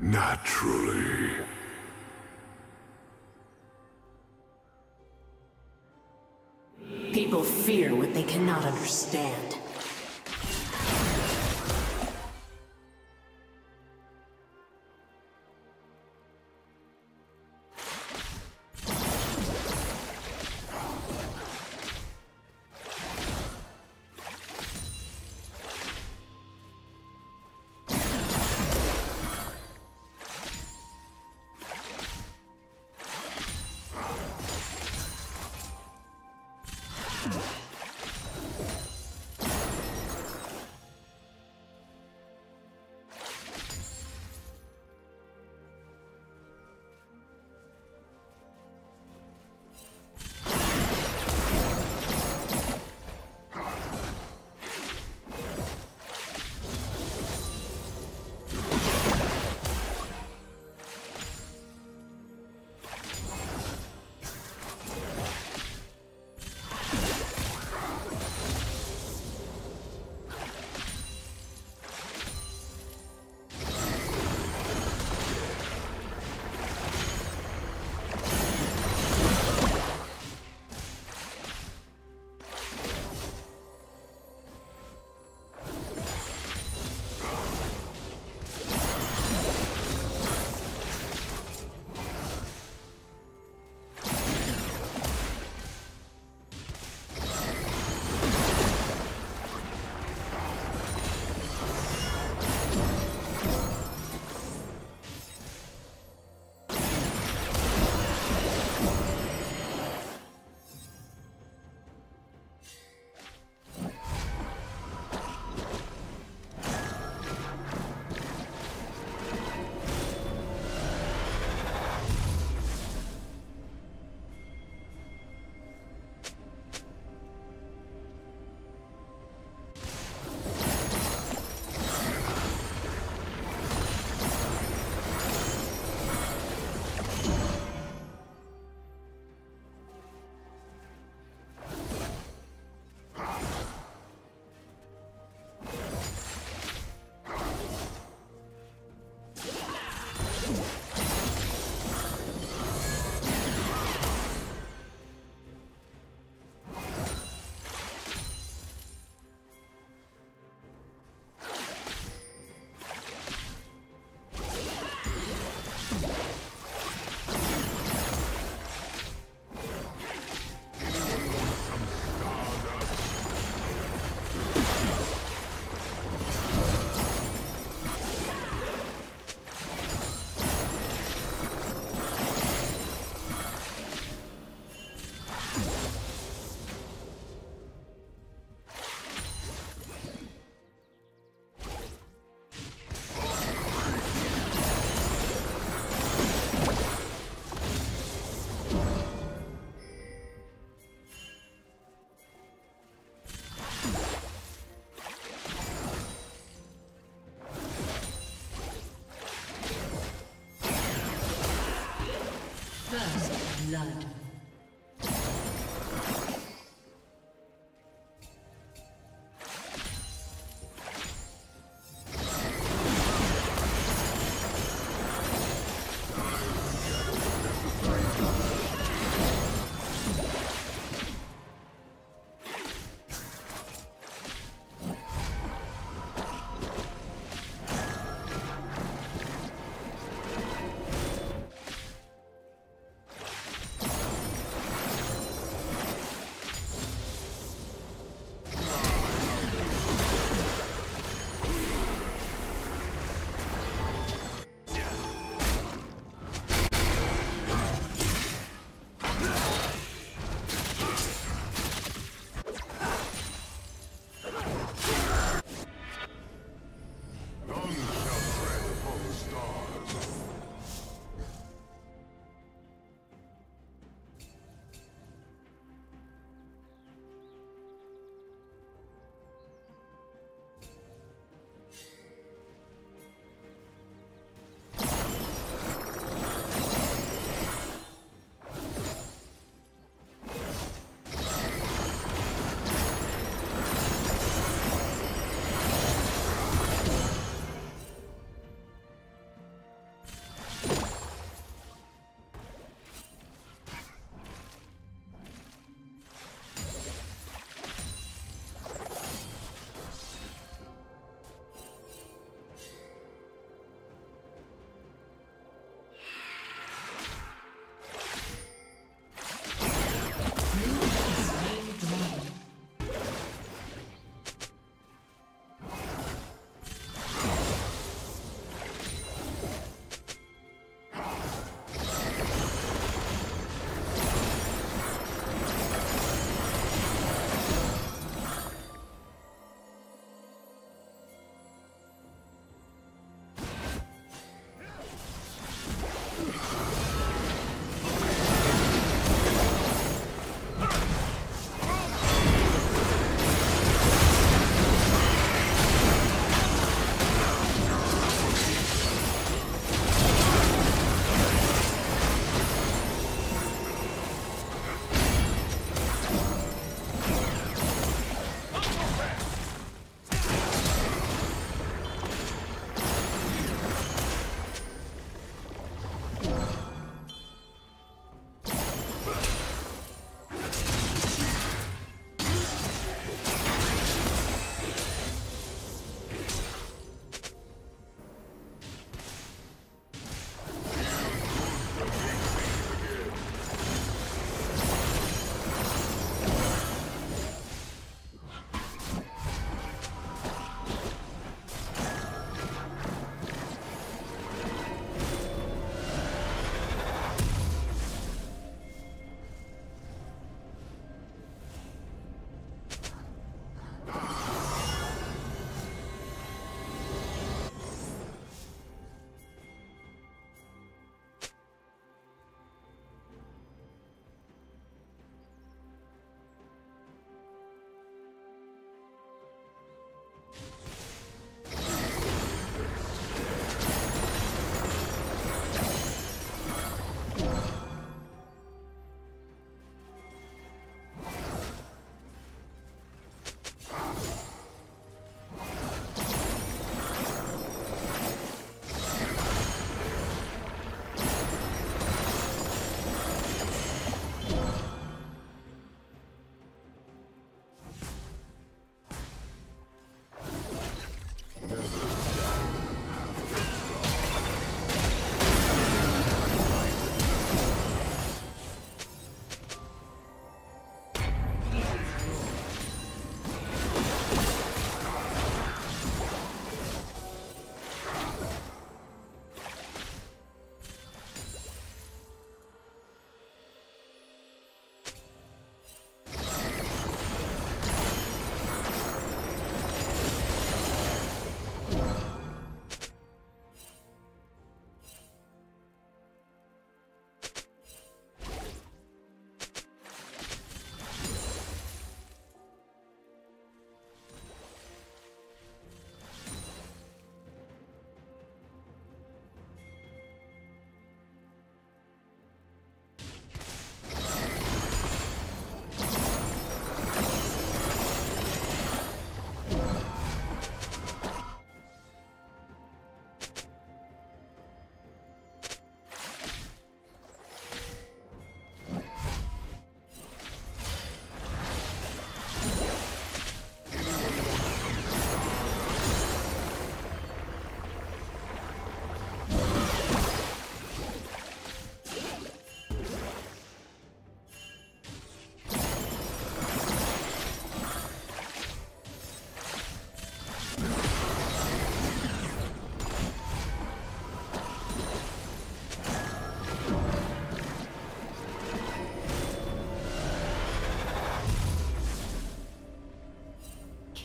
Naturally. People fear what they cannot understand.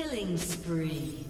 Killing spree.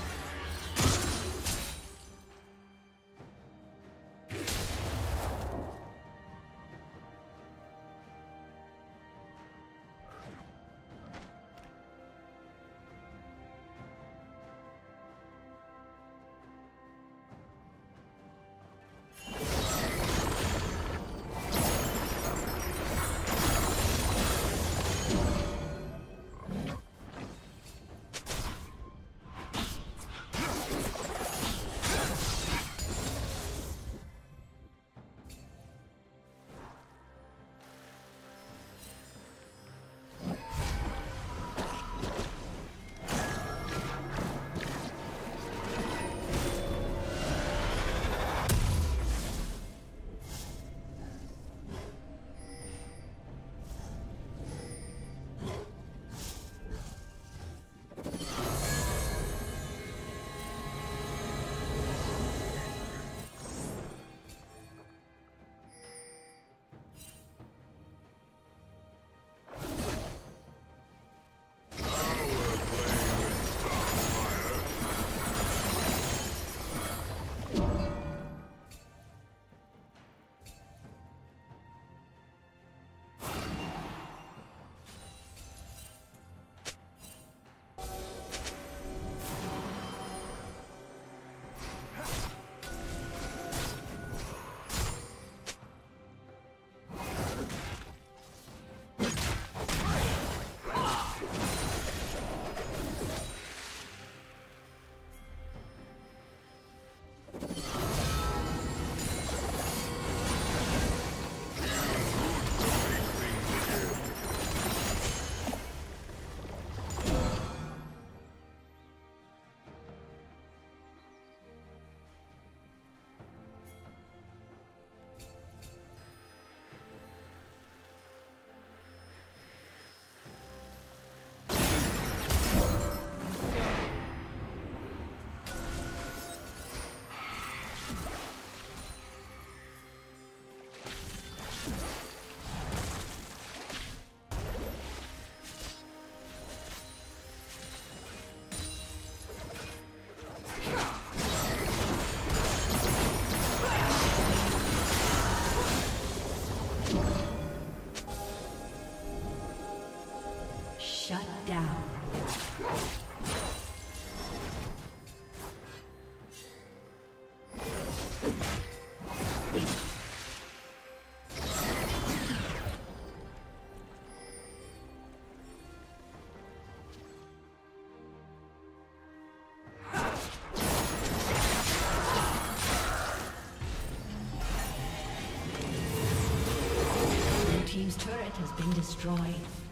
has been destroyed.